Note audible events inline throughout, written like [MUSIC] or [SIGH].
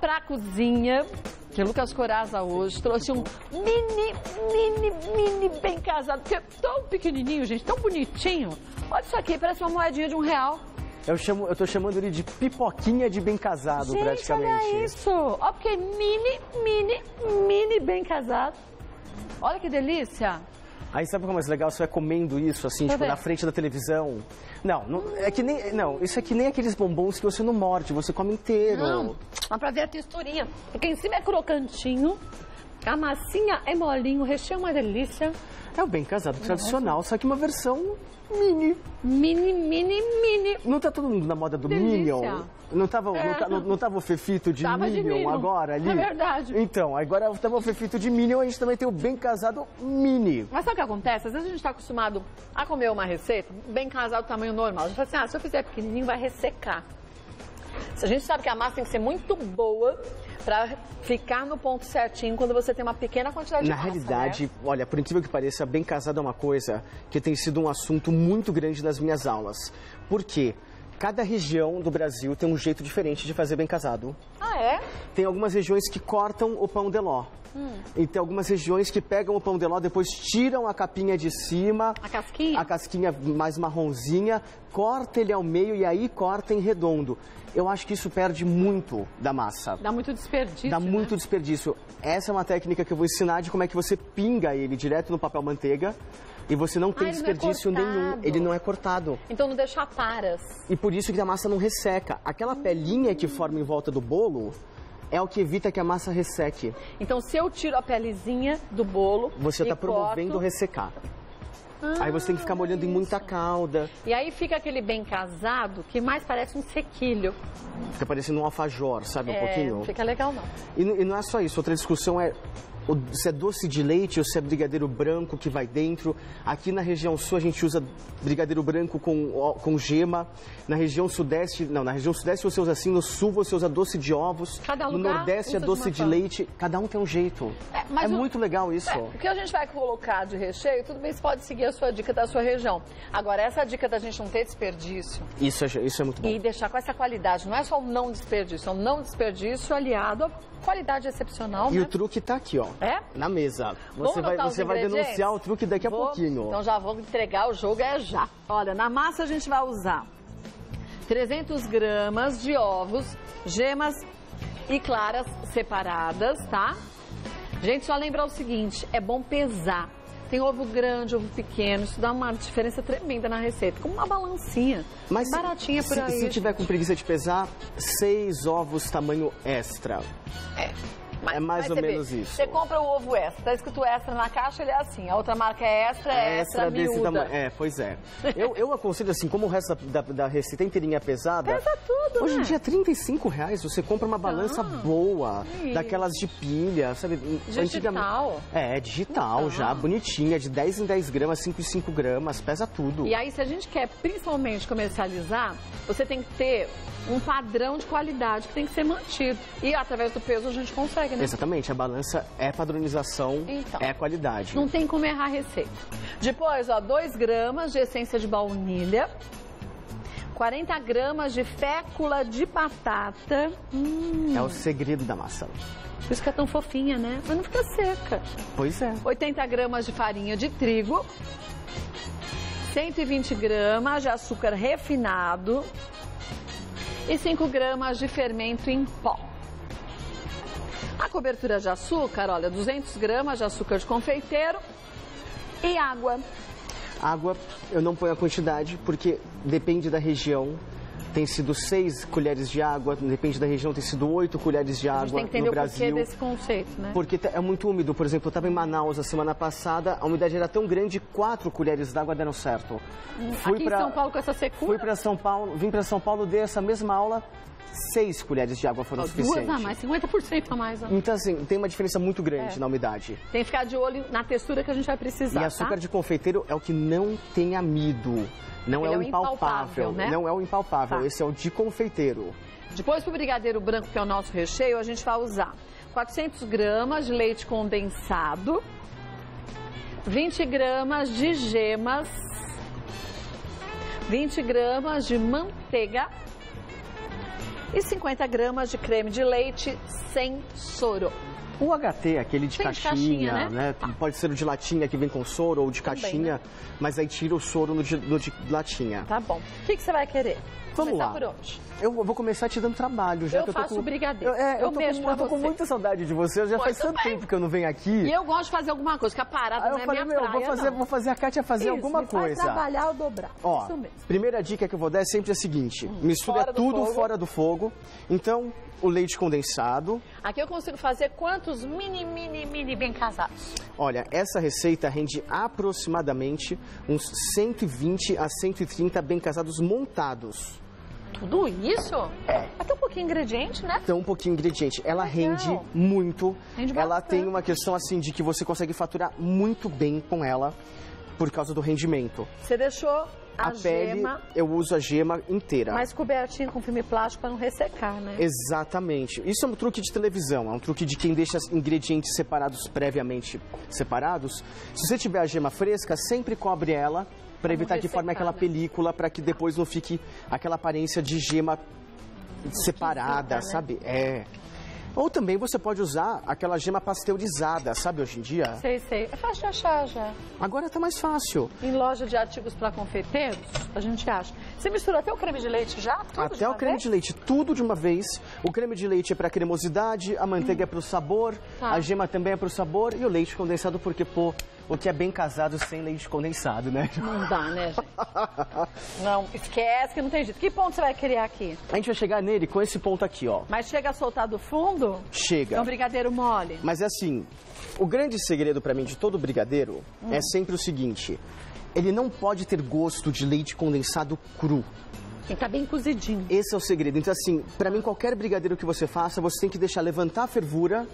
Pra cozinha, que Lucas Coraza hoje trouxe um mini, mini, mini bem casado, porque é tão pequenininho, gente, tão bonitinho. Olha isso aqui, parece uma moedinha de um real. Eu, chamo, eu tô chamando ele de pipoquinha de bem casado, Gente, praticamente. olha isso. Ó, porque é mini, mini, mini bem casado. Olha que delícia. Aí sabe como é mais legal? Você vai comendo isso, assim, tipo, na frente da televisão. Não, não, é que nem. Não, isso é que nem aqueles bombons que você não morde, você come inteiro. Não, dá pra ver a texturinha. Porque em cima é crocantinho, a massinha é molinho, o recheio é uma delícia. É o bem casado tradicional, só que uma versão mini. Mini, mini, mini. Não tá todo mundo na moda do Delícia. Minion? Não tava, É. não, tá- não- não tava o Fefito de Tava de Minion Minion. agora ali? É verdade. Então, agora tava o Fefito de Minion, a gente também tem o bem casado mini. Mas sabe o que acontece? Às vezes a gente está acostumado a comer uma receita bem casado, tamanho normal. A gente fala assim, ah, se eu fizer pequenininho vai ressecar. A gente sabe que a massa tem que ser muito boa para ficar no ponto certinho quando você tem uma pequena quantidade Na de massa, realidade, né? olha, por incrível que pareça, bem casado é uma coisa que tem sido um assunto muito grande nas minhas aulas. Por quê? Cada região do Brasil tem um jeito diferente de fazer bem casado. Ah, é? Tem algumas regiões que cortam o pão de ló. Hum. E tem algumas regiões que pegam o pão de ló, depois tiram a capinha de cima, A casquinha? a casquinha mais marronzinha, corta ele ao meio e aí corta em redondo. Eu acho que isso perde muito da massa. Dá muito desperdício, Dá né? muito desperdício. Essa é uma técnica que eu vou ensinar de como é que você pinga ele direto no papel manteiga e você não tem Ah, ele não é desperdício nenhum. Ele não é cortado. Então não deixa paras. E por isso que a massa não resseca. Aquela pelinha que forma em volta do bolo é o que evita que a massa resseque. Então se eu tiro a pelezinha do bolo Você está promovendo corto, ressecar. Aí você tem que ficar molhando em muita calda. E aí fica aquele bem casado que mais parece um sequilho. Fica parecendo um alfajor, sabe? Um é, pouquinho. fica legal não. E, e não é só isso, outra discussão é se é doce de leite ou se é brigadeiro branco que vai dentro. Aqui na região sul a gente usa brigadeiro branco com, com gema. Na região sudeste, não, na região sudeste você usa assim, no sul você usa doce de ovos. Cada no lugar nordeste é de doce de forma. leite. Cada um tem um jeito. É, mas é o- muito legal isso. É, o que a gente vai colocar de recheio, tudo bem, você pode seguir a sua dica da sua região. Agora, essa dica da gente não ter desperdício Isso é, isso é muito bom. e deixar com essa qualidade, não é só o não desperdício, é um não desperdício aliado a qualidade excepcional, E né? o truque tá aqui, ó. É? Na mesa. Você vai, você vai denunciar o truque daqui a Vou- pouquinho. Então já vou entregar o jogo é já. Olha, na massa a gente vai usar 300 gramas de ovos, gemas e claras separadas, tá? Gente, só lembrar o seguinte, é bom pesar. Tem ovo grande, ovo pequeno, isso dá uma diferença tremenda na receita. Como uma balancinha, Mas se- baratinha por se, aí. se tiver com preguiça de pesar, seis ovos tamanho extra. Mas- é mais ou menos vê, isso. Você compra o ovo extra, tá escrito extra na caixa, ele é assim. A outra marca é extra, é extra, desse miúda. tamanho. É, pois é. Eu, eu aconselho assim, como o resto da, da, da receita inteirinha é pesada. Pesa tudo, Hoje em né? dia, 35 reais, você compra uma balança boa, isso. daquelas de pilha, sabe? Digital. É, digital Então. já, bonitinha, de 10 em 10 gramas, 5 em 5 gramas, pesa tudo. E aí, se a gente quer principalmente comercializar, você tem que ter um padrão de qualidade que tem que ser mantido. E através do peso a gente consegue, né? Exatamente, a balança é padronização, Então. é qualidade. Não tem como errar a receita. Depois, ó, 2 gramas de essência de baunilha. 40 gramas de fécula de batata. Hum, É o segredo da massa. por isso que é tão fofinha, né? Mas não fica seca. Pois é. 80 gramas de farinha de trigo. 120 gramas de açúcar refinado. E 5 gramas de fermento em pó. A cobertura de açúcar, olha, 200 gramas de açúcar de confeiteiro e água. Água, eu não ponho a quantidade, porque depende da região. Tem sido 6 colheres de água, depende da região, tem sido 8 colheres de A gente água tem que entender no o porquê Brasil. desse conceito, né? Porque é muito úmido. Por exemplo, eu estava em Manaus a semana passada, a umidade era tão grande, 4 colheres d'água deram certo. Fui Aqui pra- em São Paulo com essa secura, Fui para São Paulo, vim para São Paulo, dei essa mesma aula, 6 colheres de água foram ó, duas suficientes. a mais, 50% a mais. ó. Então, assim, tem uma diferença muito grande É. na umidade. Tem que ficar de olho na textura que a gente vai precisar, E açúcar tá? de confeiteiro é o que não tem amido. Não é é o o impalpável. impalpável, né? Não é o impalpável. Tá. Esse é o de confeiteiro. Depois, para o brigadeiro branco, que é o nosso recheio, a gente vai usar 400 gramas de leite condensado, 20 gramas de gemas, 20 gramas de manteiga, e 50 gramas de creme de leite sem soro. O HT, aquele de Tem de caixinha, caixinha, né? né? Pode ser o de latinha que vem com soro ou de Também, caixinha, né? mas aí tira o soro no de, no de latinha. Tá bom. O que, que você vai querer? Vamos Começar lá. por onde? Eu vou começar te dando trabalho já. Eu que eu tô faço com... brigadeiro. Eu, é, eu, Eu tô, com, eu tô com muita saudade de você. Já faz Muito tanto bem. tempo que eu não venho aqui. E eu gosto de fazer alguma coisa, a parada Aí não eu é falei, minha meu, praia, vou fazer, não. vou fazer a Kátia fazer Isso, alguma faz coisa. trabalhar ou dobrar. Ó, Isso mesmo. primeira dica que eu vou dar é sempre a seguinte: mistura fora do tudo fogo. fora do fogo. Então, o leite condensado. Aqui eu consigo fazer quantos mini, mini, mini bem casados? Olha, essa receita rende aproximadamente uns 120 a 130 bem casados montados. Tudo isso? É. Até um pouquinho ingrediente, né? Então, um pouquinho ingrediente. Ela Legal. rende muito. Rende ela bastante. tem uma questão assim de que você consegue faturar muito bem com ela por causa do rendimento. Você deixou a, A, pele, gema eu uso a gema inteira. mais cobertinha com filme plástico para não ressecar, né? Exatamente. Isso é um truque de televisão, é um truque de quem deixa os ingredientes separados previamente separados. Se você tiver a gema fresca, sempre cobre ela para evitar que forme aquela né? película, para que depois não fique aquela aparência de gema separada, né? sabe? É. Ou também você pode usar aquela gema pasteurizada, sabe, hoje em dia? Sei, sei. É fácil de achar já. Agora tá mais fácil. Em loja de artigos para confeiteiros, a gente acha. Você mistura até o creme de leite já? Até o creme vez? de leite, tudo de uma vez. O creme de leite é para cremosidade, a manteiga é para o sabor, Tá. a gema também é para o sabor e o leite condensado porque, pô, o que é bem casado sem leite condensado, né? Não dá, né, gente? [LAUGHS] Não, esquece que não tem jeito. Que ponto você vai criar aqui? A gente vai chegar nele com esse ponto aqui, ó. Mas chega a soltar do fundo? Chega. É um brigadeiro mole. Mas é assim, o grande segredo para mim de todo brigadeiro é sempre o seguinte: ele não pode ter gosto de leite condensado cru. Tem que tá bem cozidinho. Esse é o segredo. Então, assim, para mim, qualquer brigadeiro que você faça, você tem que deixar levantar a fervura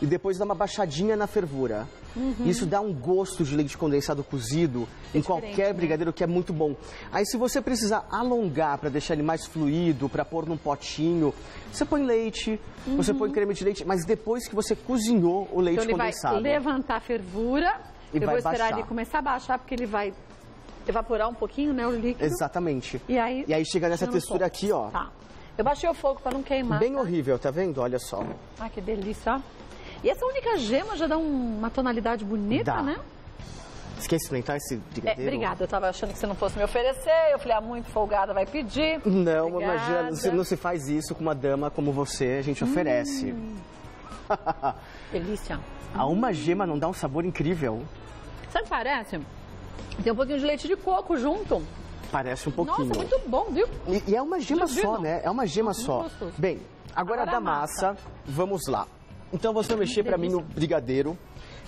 e depois dar uma baixadinha na fervura. Isso dá um gosto de leite condensado cozido em qualquer né? brigadeiro que é muito bom. Aí, se você precisar alongar para deixar ele mais fluido, para pôr num potinho, você põe leite, você põe creme de leite, mas depois que você cozinhou o leite Então ele vai condensado. levantar a fervura. E eu vai vou esperar baixar. ele começar a baixar, porque ele vai evaporar um pouquinho, né, o líquido. Exatamente. E aí, E aí chega nessa textura aqui, ó. Tá. Eu baixei o fogo para não queimar. Bem tá? horrível, tá vendo? Olha só. Ah, que delícia, ó. E essa única gema já dá um- uma tonalidade bonita, Dá. né? Você quer experimentar esse É, brigadeiro? obrigada. Eu tava achando que você não fosse me oferecer. Eu falei, ah, muito folgada, vai pedir. Não, Obrigada. imagina, não se, não se faz isso com uma dama como você, a gente oferece. Hum. [LAUGHS] Delícia. A uma gema não dá um sabor incrível? Sabe o que parece? Tem um pouquinho de leite de coco junto. Parece um pouquinho. Nossa, muito bom, viu? E, e é uma gema Duvido. só, né? É uma gema Nossa, só. muito gostoso. Bem, agora, Agora da massa. massa, vamos lá. Então você vai mexer pra mim no brigadeiro.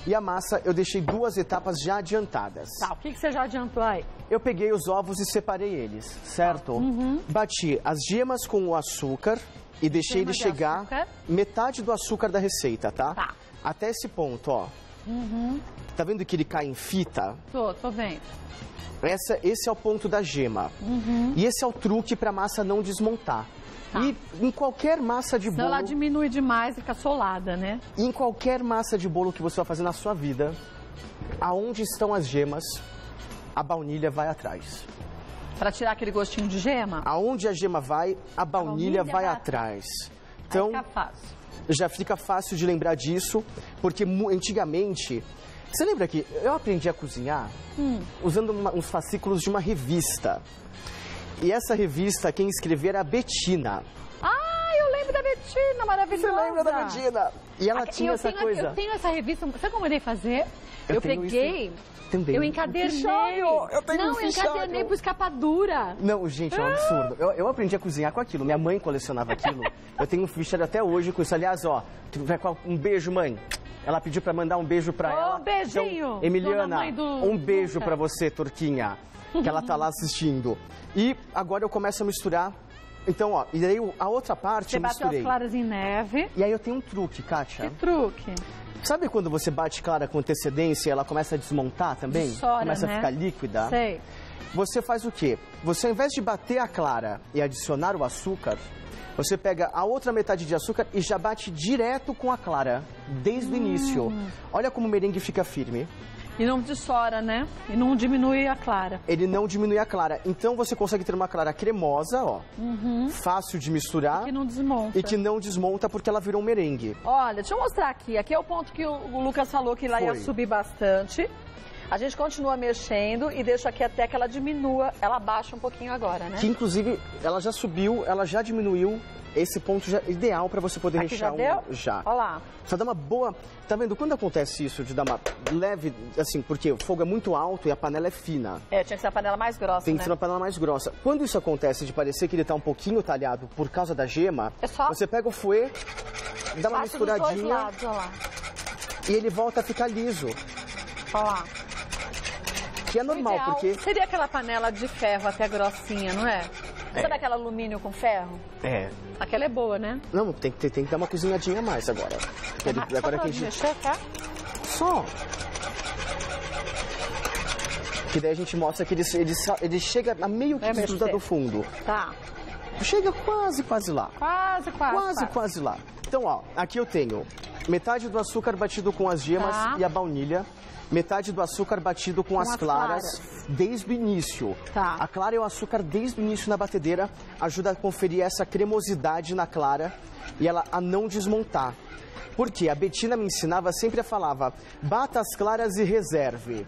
E a massa eu deixei duas etapas já adiantadas. Tá, o que, que você já adiantou aí? Eu peguei os ovos e separei eles, certo? Uhum. Bati as gemas com o açúcar e deixei Gema ele de chegar açúcar. metade do açúcar da receita, tá? Tá. Até esse ponto, ó. Tá vendo que ele cai em fita? Tô, tô vendo. Essa, esse é o ponto da gema. E esse é o truque para a massa não desmontar. Tá. E em qualquer massa de Senão bolo, ela diminui demais e fica solada, né? em qualquer massa de bolo que você vai fazer na sua vida, aonde estão as gemas, a baunilha vai atrás. Pra tirar aquele gostinho de gema. Aonde a gema vai, a baunilha, baunilha vai atrás. Aí Então, fica fácil. já fica fácil de lembrar disso, porque antigamente. Você lembra que eu aprendi a cozinhar Hum. usando uma- uns fascículos de uma revista. E essa revista, quem escrevia era a Betina. Ah, eu lembro da Betina, maravilhosa. Você lembra da Betina? E ela Aqui- tinha eu essa tenho, coisa. Eu tenho essa revista, sabe como eu mandei fazer? Eu Eu, peguei, também. eu Um encadernei. fichário, eu tenho um Não, eu fichário. encadernei por escapadura. Não, gente, é um absurdo. Eu, eu aprendi a cozinhar com aquilo. Minha mãe colecionava aquilo. [LAUGHS] eu tenho um fichário até hoje com isso. Aliás, ó, um beijo, mãe. Ela pediu pra mandar um beijo pra Ô, ela. beijinho, Então, Emiliana, do um beijo pra você, Turquinha, que ela tá lá assistindo. E agora eu começo a misturar. Então, ó, e aí o- a outra parte Você eu bateu misturei. as claras em neve. E aí eu tenho um truque, Kátia. Que truque. Sabe quando você bate clara com antecedência e ela começa a desmontar também? Sora, começa né? a ficar líquida? Sei. Você faz o quê? Você, ao invés de bater a clara e adicionar o açúcar, você pega a outra metade de açúcar e já bate direto com a clara, desde o início. Olha como o merengue fica firme. E não dissora, né? E não diminui a clara. Ele não diminui a clara. Então você consegue ter uma clara cremosa, ó. Fácil de misturar. Uhum. Que não desmonta. E que não desmonta porque ela virou um merengue. Olha, deixa eu mostrar aqui. Aqui é o ponto que o Lucas falou que lá ia Foi. subir bastante. A gente continua mexendo e deixa aqui até que ela diminua. Ela baixa um pouquinho agora, né? Que inclusive ela já subiu, ela já diminuiu. Esse ponto já é ideal para você poder Aqui já rechear deu? um já. Olha lá. Só dá uma boa. Tá vendo? Quando acontece isso de dar uma leve, assim, porque o fogo é muito alto e a panela é fina. É, tinha que ser a panela mais grossa, Tem né? que ser uma panela mais grossa. Quando isso acontece de parecer que ele tá um pouquinho talhado por causa da gema, É só- você pega o fouet, dá uma Bate dos dois misturadinha lados, olha lá. e ele volta a ficar liso. Olha lá. Que é normal, ideal porque. Seria aquela panela de ferro até grossinha, não é? Sabe aquela alumínio com ferro? É. Aquela é boa, né? Não, tem que, ter- tem que dar uma cozinhadinha a mais agora. Ele- Só agora que a gente. mexer, tá? Só. Que daí a gente mostra que ele, ele, ele chega a meio que É, do fundo. Tá. Chega quase, quase lá. Quase, quase. Quase, quase lá. Então, ó, aqui eu tenho metade do açúcar batido com as gemas Tá. e a baunilha. Metade do açúcar batido com, as, as claras, claras. desde o início. Tá. A clara e o açúcar desde o início na batedeira ajuda a conferir essa cremosidade na clara e ela a não desmontar. Porque a Betina me ensinava, sempre falava, bata as claras e reserve.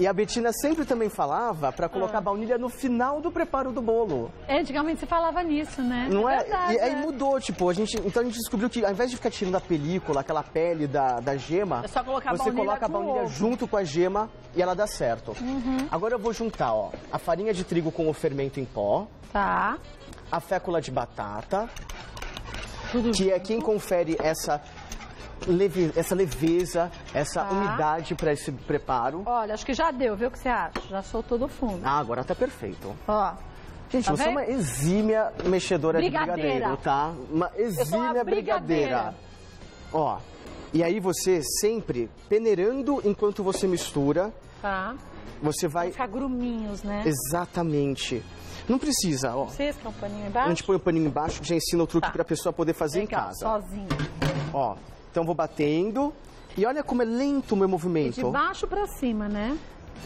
E a Betina sempre também falava para colocar Ah. a baunilha no final do preparo do bolo. É, antigamente você falava nisso, né? Não é? Verdade, e aí é. mudou, tipo, a gente, então a gente descobriu que ao invés de ficar tirando a película, aquela pele da, da gema, É só colocar a você baunilha coloca a baunilha junto com a gema e ela dá certo. Uhum. Agora eu vou juntar, ó, a farinha de trigo com o fermento em pó, Tá. a fécula de batata, Tudo que é quem confere essa, leve, essa leveza, essa Tá. umidade para esse preparo. Olha, acho que já deu, viu o que você acha? Já soltou do fundo. Ah, agora tá perfeito. Ó. Gente, Tá você vendo? é uma exímia mexedora Brigadeira. de brigadeiro, tá? Uma sou uma exímia brigadeira. brigadeira. Ó, e aí você sempre peneirando enquanto você mistura, Tá. você vai... Vai ficar gruminhos, né? Exatamente. Não precisa, ó. Vocês é um paninho A embaixo? gente põe o paninho embaixo, já ensina o truque Tá. pra pessoa poder fazer Vem em casa. sozinho. Ó, então vou batendo. E olha como é lento o meu E movimento. de baixo pra cima, né?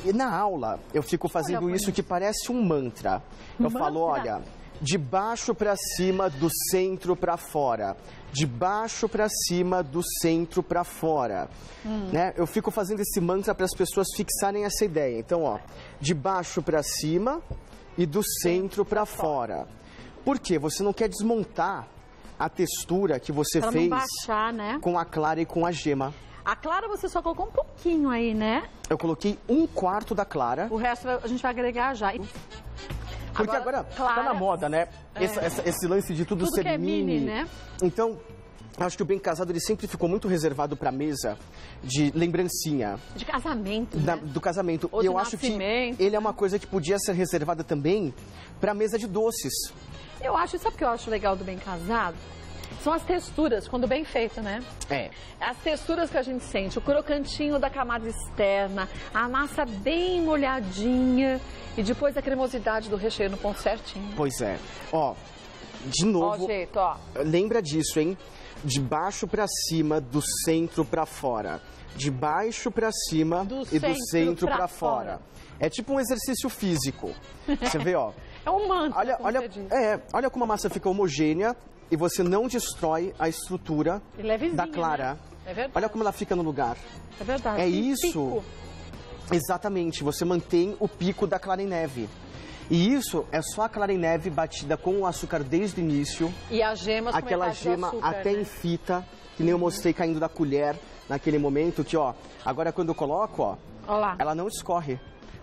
E na aula eu fico fazendo Olha, isso que parece um mantra. Eu Mantra? falo, olha, de baixo para cima, do centro para fora. De baixo para cima, do centro para fora. Hum. Né? Eu fico fazendo esse mantra para as pessoas fixarem essa ideia. Então, ó, de baixo para cima e do centro para fora. Por quê? Você não quer desmontar a textura que você Pra fez baixar, né? com a clara e com a gema. A clara você só colocou um pouquinho aí, né? Eu coloquei um quarto da clara. O resto a gente vai agregar já. Porque agora, tá na moda, né? Esse, essa- esse lance de tudo, Tudo ser que é mini, né? Então, acho que o bem casado ele sempre ficou muito reservado pra mesa de lembrancinha De casamento, da- né? do casamento. Ou eu acho que nascimento, ele é uma coisa que podia ser reservada também pra mesa de doces. Eu acho, sabe o que eu acho legal do bem casado? São as texturas, quando bem feito, né? É. As texturas que a gente sente, o crocantinho da camada externa, a massa bem molhadinha e depois a cremosidade do recheio no ponto certinho. Pois é. Ó, de Ó novo, o jeito, ó. lembra disso, hein? De baixo pra cima, do centro pra fora. De baixo pra cima Do e do centro pra fora. fora. É tipo um exercício físico. [LAUGHS] Você vê, ó. É um mantra, Olha, como olha, é, olha como a massa fica homogênea e você não destrói a estrutura da clara. né? É verdade. Olha como ela fica no lugar. É verdade. É Tem isso. pico. Exatamente, você mantém o pico da clara em neve. E isso é só a clara em neve batida com o açúcar desde o início, E as gemas com aquela gema açúcar, até né? em fita, que nem eu mostrei caindo da colher naquele momento, que ó, agora quando eu coloco, ó, Olha lá. ela não escorre.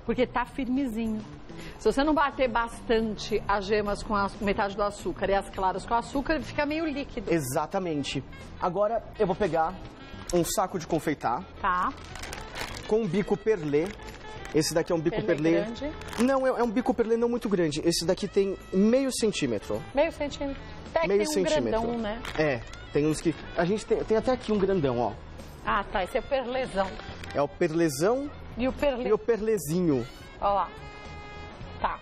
Porque tá firmezinho. Se você não bater bastante as gemas com a metade do açúcar e as claras com açúcar, ele fica meio líquido. Exatamente. Agora eu vou pegar um saco de confeitar Tá? com um bico perlê. Esse daqui é um bico perlê. grande. Não, é, é um bico perlê não muito grande. Esse daqui tem meio centímetro. Meio centímetro. Até meio tem um centímetro. grandão, né? É, tem uns que. A gente tem, tem até aqui um grandão, ó. Ah, tá. Esse é o perlezão. É o perlezão E o perlê. e o perlezinho, Olha lá. Tá.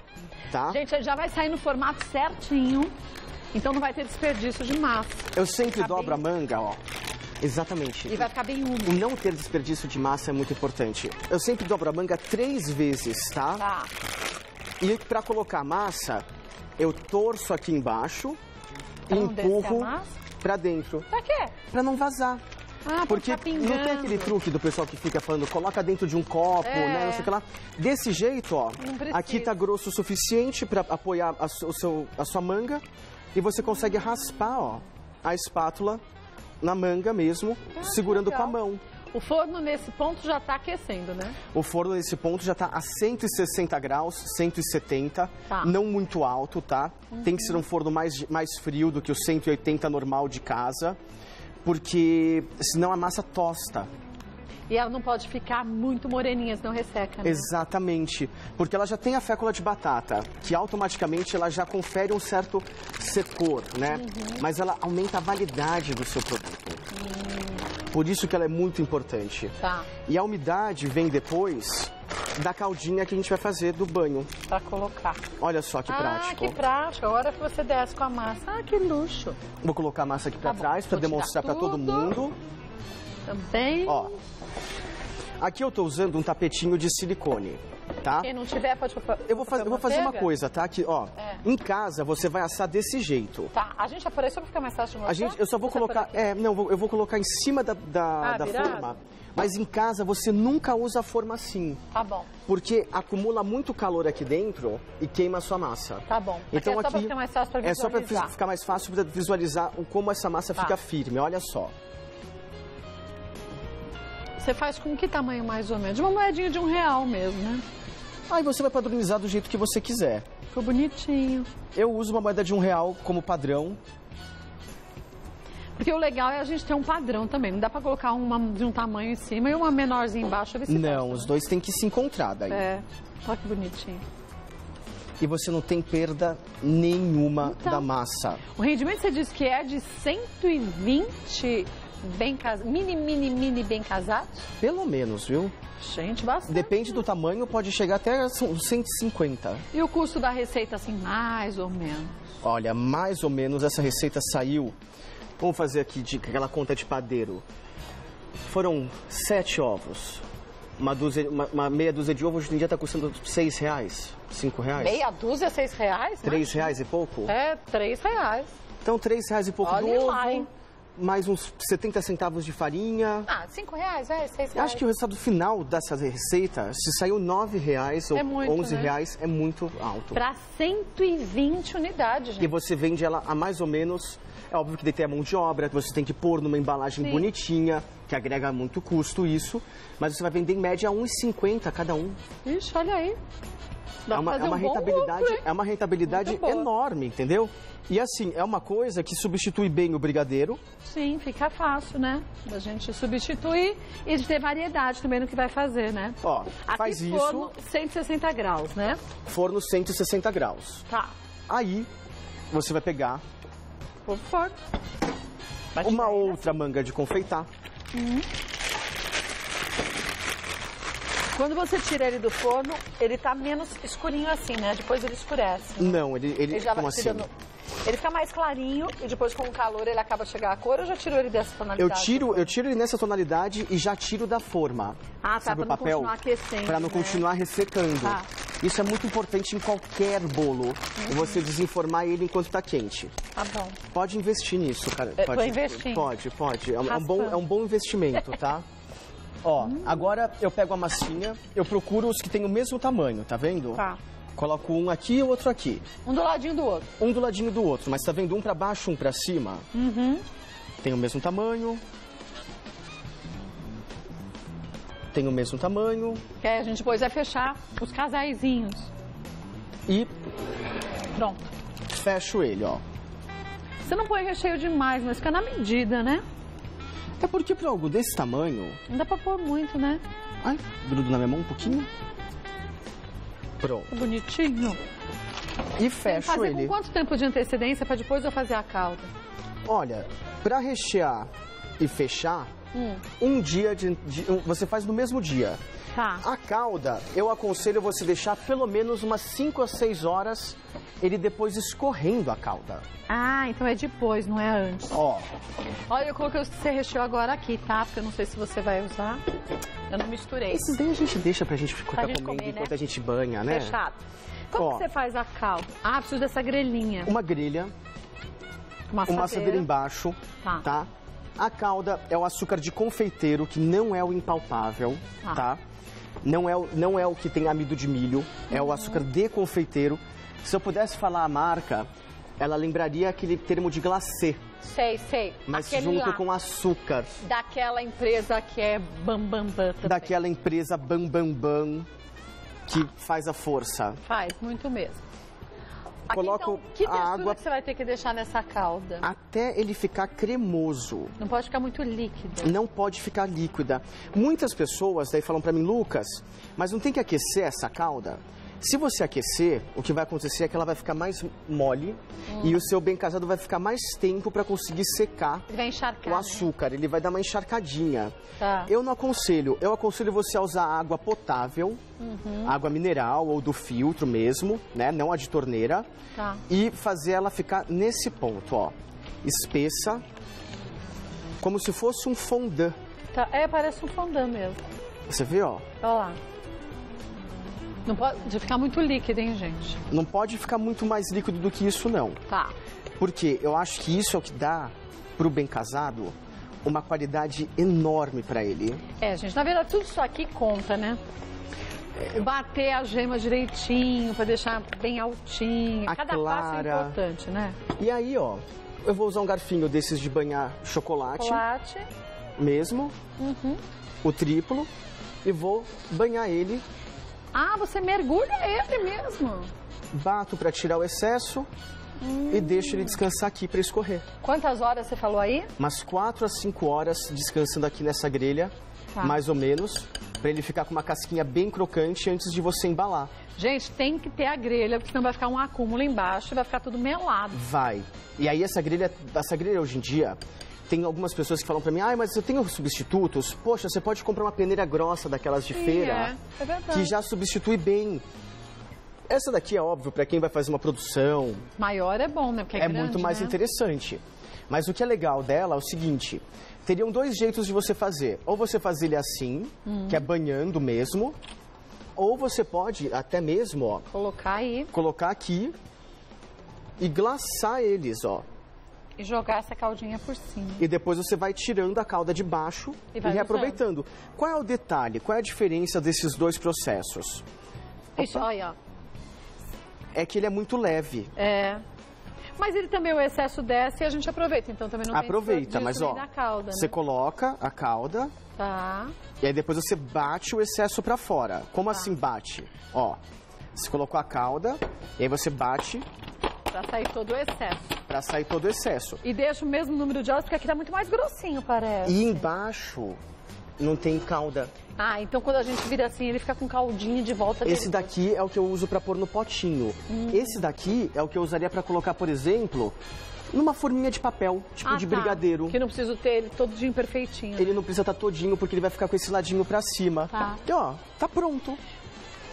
tá? Gente, já vai sair no formato certinho. Então não vai ter desperdício de massa. Eu sempre dobro bem- a manga, ó. Exatamente. E vai ficar bem úmido. O não ter desperdício de massa é muito importante. Eu sempre dobro a manga três vezes, tá? Tá. E para colocar a massa, eu torço aqui embaixo e Pra empurro pra dentro, Pra quê? Pra não vazar. Ah, Porque não tem aquele truque do pessoal que fica falando, coloca dentro de um copo, É. né, não sei o que lá. Desse jeito, ó, aqui tá grosso o suficiente pra apoiar a, o seu, a sua manga e você consegue raspar, ó, a espátula na manga mesmo, Ah, segurando legal. com a mão. O forno nesse ponto já tá aquecendo, né? O forno nesse ponto já tá a 160 graus, 170, Tá. não muito alto, tá? Tem que ser um forno mais, mais frio do que o 180 normal de casa, porque senão a massa tosta. E ela não pode ficar muito moreninha, senão resseca, né? Exatamente, porque ela já tem a fécula de batata, que automaticamente ela já confere um certo secor, né? Mas ela aumenta a validade do seu produto. Por isso que ela é muito importante. Tá, E a umidade vem depois da caldinha que a gente vai fazer do banho. pra colocar. Olha só que ah, prático. que prático. Agora que você desce com a massa. Ah, que luxo. Vou colocar a massa aqui pra Tá bom, trás vou tirar demonstrar para todo mundo. Também. Ó, aqui eu tô usando um tapetinho de silicone, tá? Quem não tiver, pode... Eu vou, faz- eu vou fazer uma coisa, tá? Aqui, ó, É. em casa você vai assar desse jeito. Tá, a gente aparece só pra ficar mais fácil de mostrar? A gente, eu só vou Ou colocar, por é, não, eu vou colocar em cima da, da, Ah, da forma. Mas em casa você nunca usa a forma assim, Tá bom, porque acumula muito calor aqui dentro e queima a sua massa. tá bom. Então é só aqui pra ficar mais fácil pra é só para visualizar. ficar mais fácil para visualizar como essa massa Tá. fica firme. Olha só. Você faz com que tamanho mais ou menos? Uma moedinha de um real mesmo, né? Aí você vai padronizar do jeito que você quiser. Ficou bonitinho. Eu uso uma moeda de um real como padrão. Porque o legal é a gente ter um padrão também. Não dá pra colocar uma de um tamanho em cima e uma menorzinha embaixo. Não, os dois têm que se encontrar daí. É. Olha que bonitinho. E você não tem perda nenhuma Então. da massa. O rendimento você disse que é de 120 bem cas... mini, mini, mini bem casados? Pelo menos, viu? Gente, bastante. Depende do tamanho, pode chegar até uns 150. E o custo da receita, assim, mais ou menos? Olha, mais ou menos essa receita saiu. Vamos fazer aqui de aquela conta de padeiro. Foram sete ovos. Uma, dúzia, uma, uma meia dúzia de ovos hoje em dia está custando seis reais, cinco reais, Meia dúzia, seis reais? né? três reais e pouco. É, três reais. Então três reais e pouco Olha do ovo, lá, hein? Mais uns 70 centavos de farinha. Ah, cinco reais, é, seis Eu reais. acho que o resultado final dessa receita, se saiu nove reais ou É muito, 11 né? reais, é muito alto. Pra 120 unidades, E gente. você vende ela a mais ou menos. É óbvio que tem a mão de obra, que você tem que pôr numa embalagem Sim. bonitinha, que agrega muito custo isso. Mas você vai vender em média 1,50 cada um. Ixi, olha aí. Dá É uma, é uma um rentabilidade, lucro, é uma rentabilidade enorme, entendeu? E assim, é uma coisa que substitui bem o brigadeiro. Sim, fica fácil, né? Da gente substituir e de ter variedade também no que vai fazer, né? Ó, Aqui faz isso, forno 160 graus, né? forno 160 graus. Tá. Aí, você vai pegar Por forno. Vai uma outra manga de confeitar. Quando você tira ele do forno, ele tá menos escurinho assim, né? Depois ele escurece. Não, ele, ele, Ele já vai assim? tirando. Ele fica mais clarinho e depois com o calor ele acaba de chegar a cor. Eu já tiro ele dessa Eu tonalidade. tiro, eu tiro ele nessa tonalidade e já tiro da forma. Ah, tá, o não papel? continuar aquecendo, Pra não né? continuar ressecando. Tá. Isso é muito importante em qualquer bolo. Uhum. Você desenformar ele enquanto está quente. Tá bom. Pode investir nisso, cara. Eu pode, tô investindo. Pode, pode. É um, é um bom, é um bom investimento, tá? [LAUGHS] Ó, agora eu pego a massinha, eu procuro os que têm o mesmo tamanho, tá vendo? Tá. Coloco um aqui e o outro aqui. Um do ladinho do outro. Um do ladinho do outro, mas tá vendo um pra baixo, um pra cima? Uhum. Tem o mesmo tamanho. Tem o mesmo tamanho. Aí a gente depois vai fechar os casaizinhos. E Pronto. fecho ele, ó. Você não põe recheio demais, mas fica na medida, né? É porque pra algo desse tamanho... Não dá pra pôr muito, né? Ai, grudo na minha mão um pouquinho. Pronto. Que bonitinho. E fecho fazer ele. com quanto tempo de antecedência pra depois eu fazer a calda? Olha, pra rechear e fechar, Hum. um dia de, de- você faz no mesmo dia. Tá. A calda, eu aconselho você deixar pelo menos umas 5 a 6 horas ele depois escorrendo a calda. Ah, então é depois, não é antes. Ó, Olha, eu coloquei o que você recheou agora aqui, tá? Porque eu não sei se você vai usar. Eu não misturei. esses daí a gente deixa pra gente ficar gente comendo comer, né? enquanto a gente banha, né? Fechado. Como Ó. que você faz a calda? Ah, preciso dessa grelhinha. Uma grelha, Uma uma assadeira embaixo, Tá. tá? A calda é o açúcar de confeiteiro, que não é o impalpável, Tá. tá? Não é, o- não é o que tem amido de milho, é Uhum. o açúcar de confeiteiro. Se eu pudesse falar a marca, ela lembraria aquele termo de glacê, Sei, sei. mas Aquele junto lá, com açúcar. daquela empresa que é Bam Bam Bam também. Daquela empresa Bam Bam Bam que faz a força. Faz, muito mesmo. Aqui, Coloca então, que a água- que você vai ter que deixar nessa calda? Até ele ficar cremoso. Não pode ficar muito líquido. não pode ficar líquida. Muitas pessoas daí falam para mim, Lucas, mas não tem que aquecer essa calda? Se você aquecer, o que vai acontecer é que ela vai ficar mais mole e o seu bem casado vai ficar mais tempo para conseguir secar o açúcar. Ele vai dar uma encharcadinha. Tá. Eu não aconselho. Eu aconselho você a usar água potável, água mineral ou do filtro mesmo, né? Não a de torneira. Tá. E fazer ela ficar nesse ponto, ó. Espessa, como se fosse um fondant. Tá. É, parece um fondant mesmo. Você vê, ó. Olha lá. Não pode ficar muito líquido, hein, gente? Não pode ficar muito mais líquido do que isso, não. Tá. Porque eu acho que isso é o que dá pro bem casado uma qualidade enorme para ele. É, gente, na verdade, tudo isso aqui conta, né? Bater a gema direitinho, pra deixar bem altinho. A Cada passo é clara. importante, né? E aí, ó, eu vou usar um garfinho desses de banhar chocolate Chocolate. mesmo, Uhum. o triplo, e vou banhar ele, Ah, você mergulha ele mesmo. bato para tirar o excesso e deixo ele descansar aqui para escorrer. Quantas horas você falou aí? Umas 4 a 5 horas descansando aqui nessa grelha, Tá. mais ou menos, para ele ficar com uma casquinha bem crocante antes de você embalar. Gente, tem que ter a grelha, porque senão vai ficar um acúmulo embaixo e vai ficar tudo melado. Vai. E aí essa grelha, essa grelha hoje em dia, tem algumas pessoas que falam pra mim, ah, mas eu tenho substitutos. Poxa, você pode comprar uma peneira grossa daquelas de feira, é, é que já substitui bem. Essa daqui é óbvio para quem vai fazer uma produção, Maior é bom, né? Porque é, é, grande, muito mais né? interessante. Mas o que é legal dela é o seguinte: teriam dois jeitos de você fazer. Ou você fazer ele assim, Hum. que é banhando mesmo, ou você pode até mesmo, ó, Colocar aí colocar aqui e glaçar eles, ó. E jogar essa caldinha por cima. E depois você vai tirando a calda de baixo E e, reaproveitando. Qual é o detalhe? Qual é a diferença desses dois processos? Ixi, olha. É que ele é muito leve. É. Mas ele também, o excesso desce e a gente aproveita. Então também não tem Aproveita, mas ó, da calda, você né? coloca a calda Tá. e aí depois você bate o excesso pra fora. Como assim bate? Ó, você colocou a calda e aí você bate Pra sair todo o excesso. Pra sair todo o excesso. E deixa o mesmo número de horas, porque aqui tá muito mais grossinho, parece. E embaixo não tem calda. Ah, então quando a gente vira assim, ele fica com caldinho de volta dele. Esse daqui é o que eu uso pra pôr no potinho. Esse daqui é o que eu usaria pra colocar, por exemplo, numa forminha de papel, tipo Ah, de tá. brigadeiro. Que não preciso ter ele todinho perfeitinho. Ele não precisa estar todinho porque ele vai ficar com esse ladinho pra cima. Tá. E ó, tá pronto.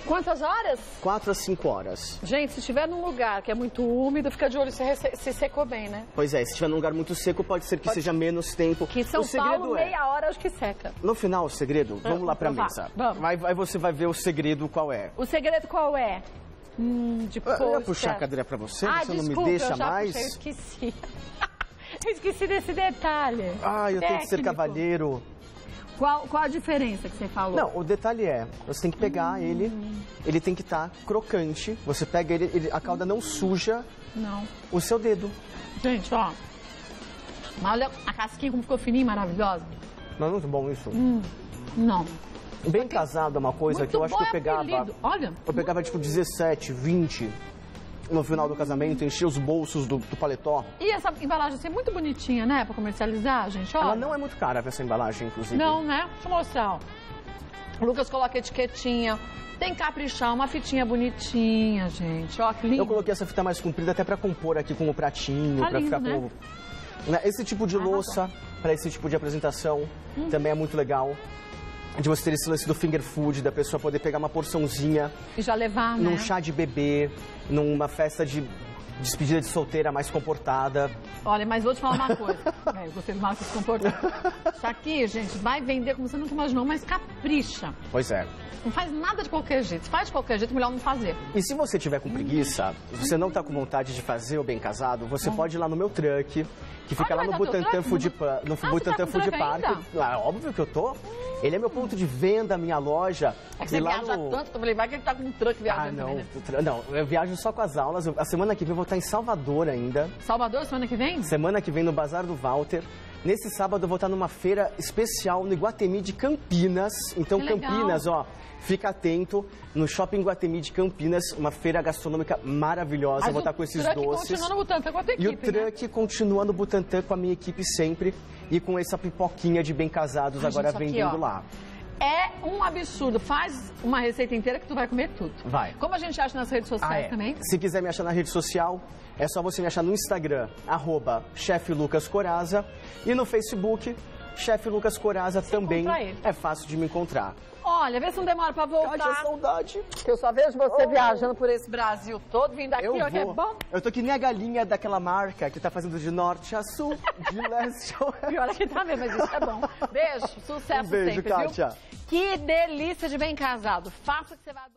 Quantas horas? 4 a 5 horas. Gente, se estiver num lugar que é muito úmido, fica de olho se, se secou bem, né? Pois é, se estiver num lugar muito seco, pode ser que seja menos tempo. Que São o Paulo, é, meia hora acho que seca. no final, o segredo, vamos lá pra então mesa. vamos. Vai, você vai ver o segredo qual é. O segredo qual é? Hum, depois. Eu ia puxar a cadeira pra você, Ah, você não desculpa, me deixa eu já mais. Puxei, eu esqueci. [LAUGHS] eu esqueci desse detalhe. Ah, eu tenho que ser Técnico. cavalheiro. Qual, qual a diferença que você falou? Não, o detalhe é, você tem que pegar Hum. ele, ele tem que estar crocante. Você pega ele, ele- a calda não suja Não. o seu dedo. Gente, ó. Olha a casquinha como ficou fininha, maravilhosa. Não é muito bom isso? Não. Bem casado é uma coisa que eu acho que eu é pegava. apelido. Olha. Eu pegava tipo 17, 20 no final do casamento, enchia os bolsos do, do paletó. E essa embalagem assim, é muito bonitinha, né? Pra comercializar, gente. Olha. Ela não é muito cara essa embalagem, inclusive. Não, né? Deixa eu mostrar, ó. O Lucas coloca etiquetinha. Tem que caprichar, uma fitinha bonitinha, gente. Ó, que lindo. Eu coloquei essa fita mais comprida até pra compor aqui com o pratinho, Tá pra lindo, ficar né? com. Né, Esse tipo de Arrasou. louça, pra esse tipo de apresentação, Hum. também é muito legal. De você ter esse lance do finger food, da pessoa poder pegar uma porçãozinha E já levar, né? num chá de bebê, numa festa de despedida de solteira mais comportada. Olha, mas vou te falar uma coisa. [LAUGHS] É, eu gostei do Marcos se comportar. Isso aqui, gente, vai vender como você nunca imaginou, mas capricha. Pois é. Não faz nada de qualquer jeito. Se faz de qualquer jeito, melhor não fazer. E se você tiver com preguiça, você não tá com vontade de fazer o bem casado, você pode ir lá no meu truck, que fica Ah, lá no Butantã truck? Food, Pa- no Ah, Butantã tá Food Park. Ah, óbvio que eu tô. Ele é meu ponto de venda, minha loja. É que você viaja no- tanto que eu falei, vai que ele tá com um truck Ah, viajando não. também, né? Não, eu viajo só com as aulas. A semana que vem eu vou estar em Salvador ainda. Salvador, semana que vem? Semana que vem no Bazar do Walter. Nesse sábado eu vou estar numa feira especial no Iguatemi de Campinas. Então. Campinas, ó, fica atento. No Shopping Guatemi de Campinas, uma feira gastronômica maravilhosa. Mas eu vou estar com esses doces. continua no Butantã com a tua E o equipe, né? truck continua no Butantã com a minha equipe sempre. E com essa pipoquinha de bem casados Ai, agora gente, aqui, vendendo ó. lá. É um absurdo. Faz uma receita inteira que tu vai comer tudo. Vai. Como a gente acha nas redes sociais Ah, é. também? Se quiser me achar na rede social, é só você me achar no Instagram, arroba chefe Lucas Coraza. E no Facebook, chefe Lucas Coraza também. É fácil de me encontrar. Olha, vê se não demora pra voltar. Haja saudade. Que eu só vejo você Oh. viajando por esse Brasil todo, vindo aqui, Eu ó, que é vou. bom. Eu tô que nem a galinha daquela marca que tá fazendo de norte a sul, de [LAUGHS] leste a oeste. Pior é que tá mesmo, mas isso é bom. Beijo, sucesso Um beijo, sempre, Kátia. viu? Que delícia de bem casado. Faça que você vai adorar.